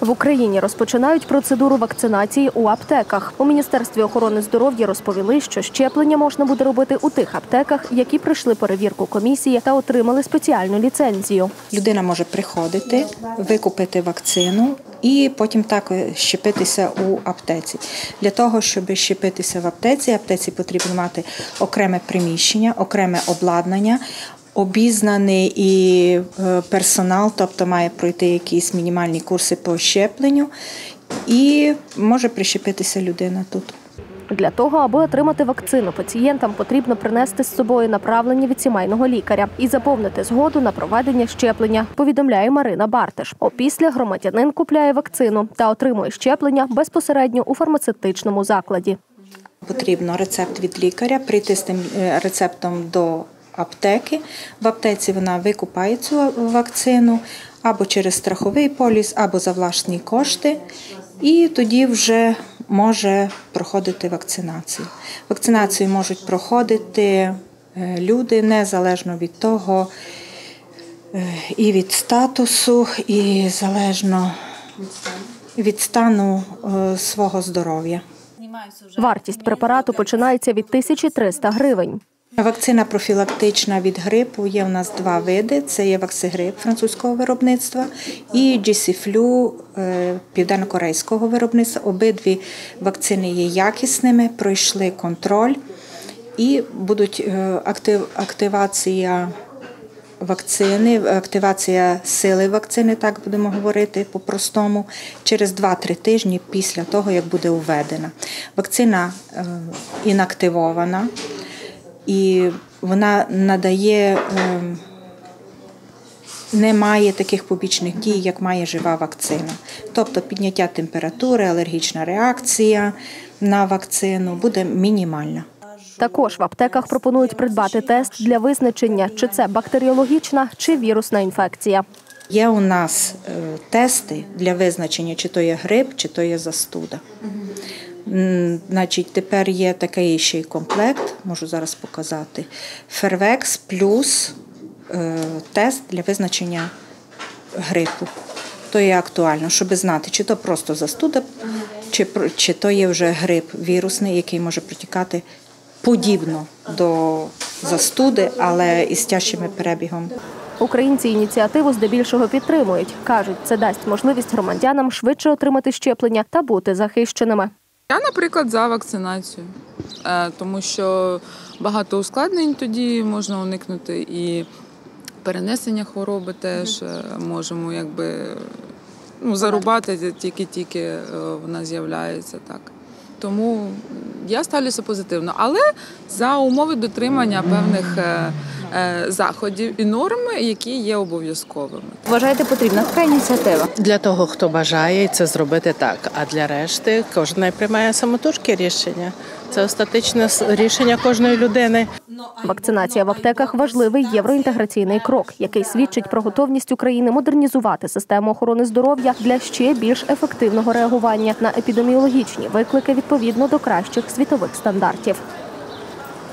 В Україні розпочинають процедуру вакцинації у аптеках. У міністерстві охорони здоров'я розповіли, що щеплення можна буде робити у тих аптеках, які пройшли перевірку комісії та отримали спеціальну ліцензію. Людина може приходити, викупити вакцину і потім так щепитися у аптеці. Для того, щоб щепитися в аптеці, аптеці потрібно мати окреме приміщення, окреме обладнання. Обізнаний і е, персонал, тобто має пройти якісь мінімальні курси по щепленню, і може прищепитися людина тут. Для того, аби отримати вакцину, пацієнтам потрібно принести з собою направлення від сімейного лікаря і заповнити згоду на проведення щеплення. Повідомляє Марина Бартиш. Опісля громадянин купляє вакцину та отримує щеплення безпосередньо у фармацевтичному закладі. Потрібно рецепт від лікаря, прийти з тим е, рецептом до аптеки. В аптеці вона викупає цю вакцину або через страховий поліс, або за власні кошти, і тоді вже може проходити вакцинацію. Вакцинацію можуть проходити е, люди незалежно від того, е, і від статусу, і залежно від стану е, свого здоров'я. Вартість препарату починається від 1300 гривень. Вакцина профілактична від грипу є у нас два види: це є ваксигрип французького виробництва і GC-Flu південно-корейського виробництва. Обидві вакцини є якісними, пройшли контроль і будуть актив, активація вакцини, активація сили вакцини, так будемо говорити по-простому, через 2-3 тижні після того, як буде введена. Вакцина інактивована і вона надає, не має таких побічних дій, як має жива вакцина. Тобто підняття температури, алергічна реакція на вакцину буде мінімальна. Також в аптеках пропонують придбати тест для визначення, чи це бактеріологічна чи вірусна інфекція. Є у нас тести для визначення, чи то є грип, чи то є застуда. Значить, тепер є такий ще й комплект, можу зараз показати. Фервекс плюс е, тест для визначення грипу. То є актуально, щоб знати, чи то просто застуда, чи, чи то є вже грип вірусний, який може протікати подібно до застуди, але із тяжчим перебігом. Українці ініціативу здебільшого підтримують. кажуть, це дасть можливість громадянам швидше отримати щеплення та бути захищеними. Я, наприклад, за вакцинацію, тому що багато ускладнень тоді можна уникнути і перенесення хвороби теж можемо якби ну, зарубати тільки-тільки вона з'являється так. Тому я ставлюся позитивно, але за умови дотримання певних заходів і норм, які є обов'язковими. Вважаєте, потрібна така ініціатива? Для того, хто бажає це зробити так. А для решти кожен приймає самотужки рішення. Це остатичне рішення кожної людини. Вакцинація в аптеках важливий євроінтеграційний крок, який свідчить про готовність України модернізувати систему охорони здоров'я для ще більш ефективного реагування на епідеміологічні виклики відповідно до кращих світових стандартів.